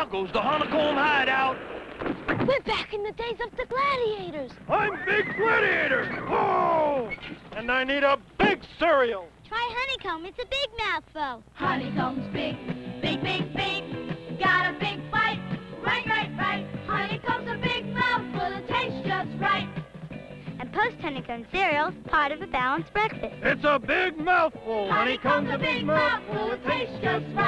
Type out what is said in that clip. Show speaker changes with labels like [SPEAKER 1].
[SPEAKER 1] there goes the honeycomb hideout.
[SPEAKER 2] We're back in the days of the gladiators.
[SPEAKER 1] I'm Big Gladiator. Oh! And I need a big cereal.
[SPEAKER 2] Try honeycomb. It's a big mouthful.
[SPEAKER 3] Honeycomb's big, big, big, big. Got a big bite. Right, right, right. Honeycomb's a big mouthful. It tastes just right.
[SPEAKER 2] And post-honeycomb cereal's part of a balanced breakfast.
[SPEAKER 1] It's a big mouthful.
[SPEAKER 3] Honeycomb's a big mouthful. It tastes just right.